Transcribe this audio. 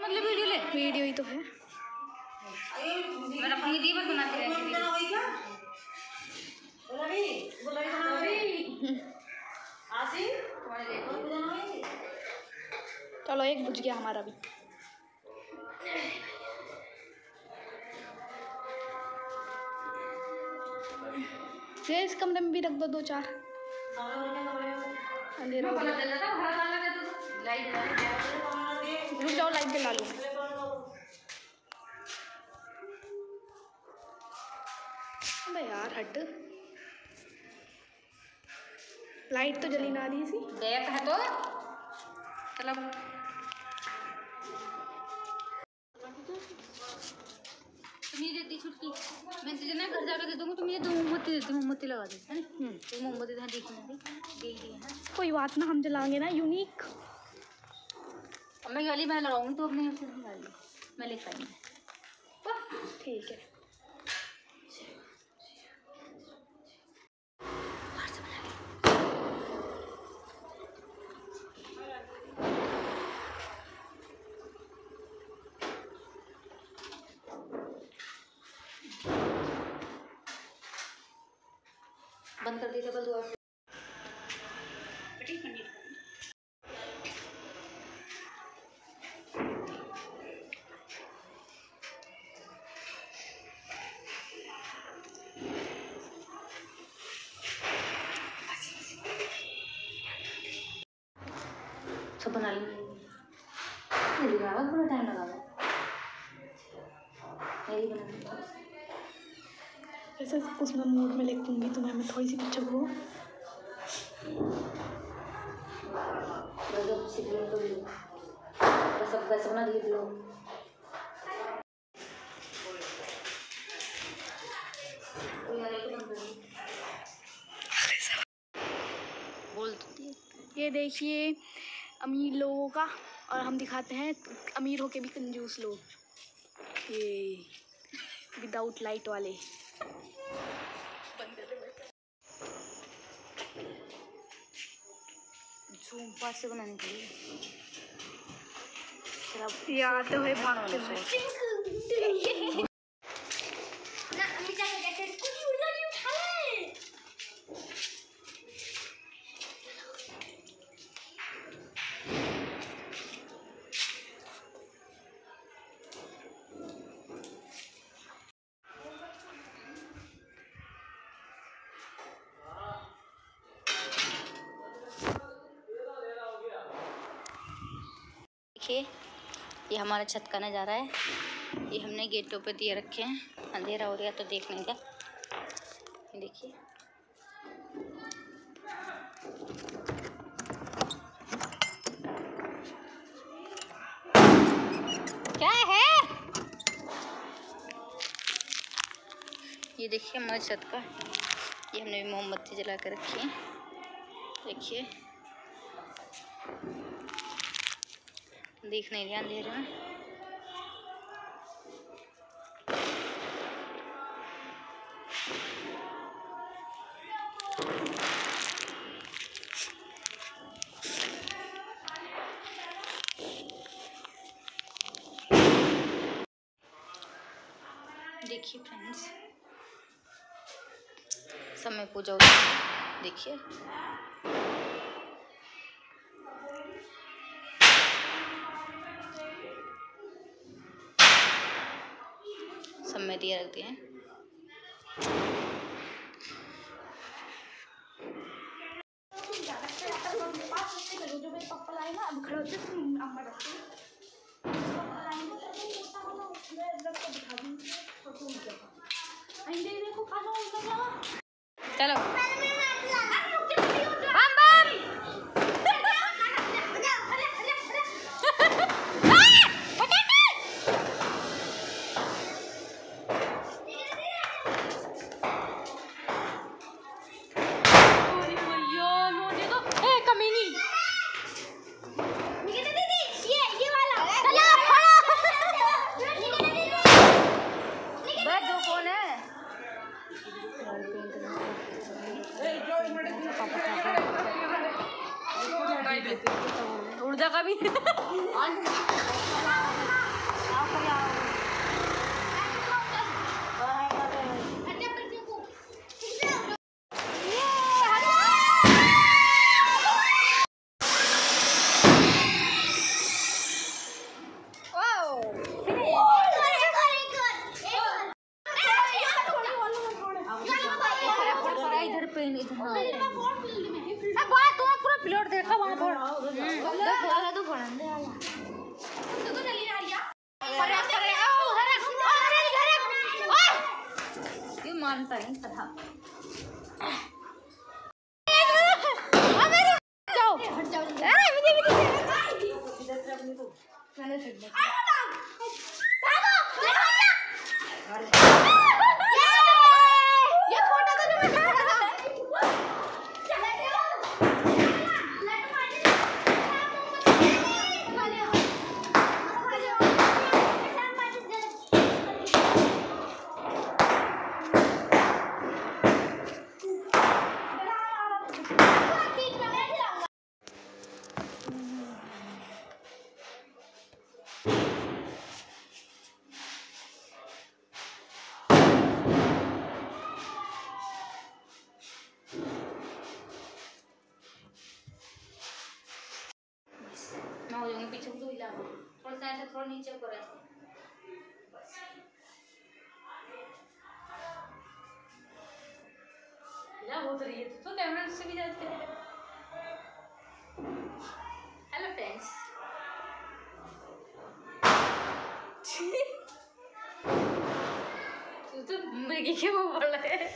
मतलब वीडियो ले। वीडियो ही तो है। मैंने अपनी दी बस बनाते रहते चलो एक बुझ गया हमारा भी। ये इस कमरे में भी रख दो दो चार। अंधेरा हो गया। रुक जाओ लाइट जला लूँ। अबे यार हट। लाइट तो जली ना रही सी। देख है तो। चलो। नहीं देती छुट्टी मैं तुझे ना घर जाकर दे दूँगी तो मुझे दो मोमबत्ती देती मोमबत्ती लगा देते हैं तो मोमबत्ती तो देखी नहीं कोई बात ना हम जलाएँगे ना यूनिक मैं वाली मैं लगाऊँगी तो अपने मैं लेकर आऊँगी। ठीक है। बंद कर दी टेबल दुआ सब बना ली। मेरी टाइम लगा हुआ यही बना वैसे उस मैं मूड में लिखूँगी तुम्हें मैं थोड़ी सी पिक्चर को तो लिख बोल तो ये देखिए अमीर लोगों का और हम दिखाते हैं अमीर होके भी कंजूस लोग। ये विदाउट लाइट वाले। झूम पास से बनाने के लिए। याद आते भागते देखिए, ये हमारा छत का नज़ारा है। ये हमने गेटों पे दिए रखे हैं। अंधेरा हो गया तो देख ये देखिए। क्या है? ये देखिए हमारे छत का। ये हमने मोमबत्ती जला कर रखी है। देखिए। दिख नहीं रहा अंधेरे में। देखिए फ्रेंड्स समय पूजा देखिए। में दिया रख हैं। चलो। जा कभी इधर पे इधर। हाँ। पूरा प्लॉट देखा वहाँ पर। ये मानता नहीं था। मैं पीछे को तो हिला थोड़ा सा ऐसे थोड़ा नीचे ऊपर ऐसे हिला बहुत रही है? तो कैमरा से भी जाते हैं। हेलो फ्रेंड्स तू तो मुर्गी के मुँह बोल रहे है?